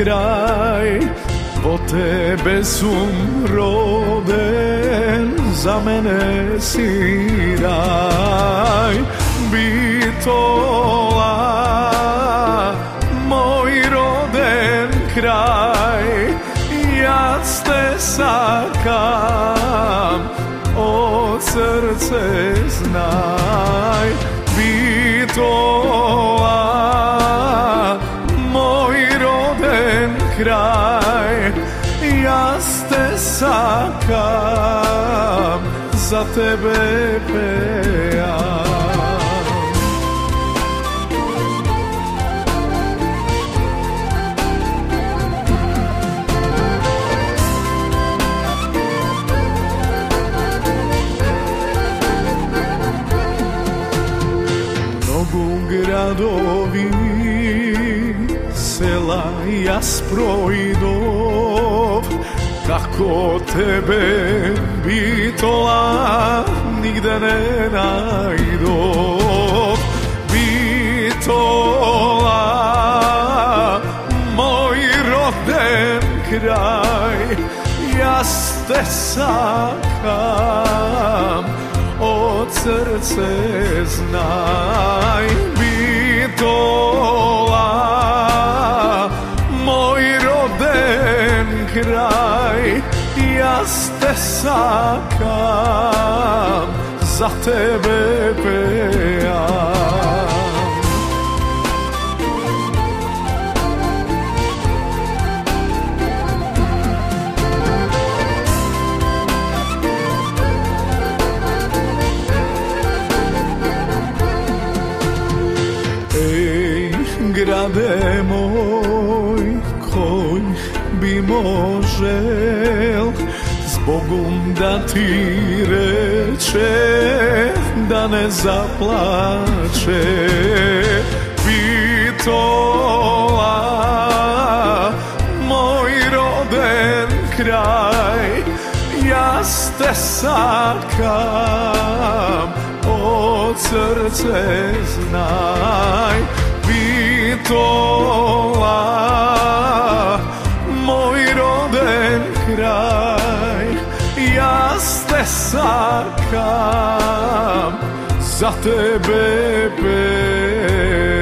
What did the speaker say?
kraj Po tebe sum roden Za mene si raj. Bitola Moj roden kraj Ja te sakam Od srce znaj. Bitola Ja te sakam Za tebe pejam. Gradovi sela jas projdov Tako tebe bitola nigde ne najdo Bi moj roden kraj Ja ste sakam od srce znaj. Bi moj roden kraj. Ja te sakam Za tebe pejam Ej, grade moj, koj bi možel Bogom da ti reče da ne zaplače. Pitola moj roden kraj ja te sakam od srce znaj. Pitola raste sakam za tebe bebe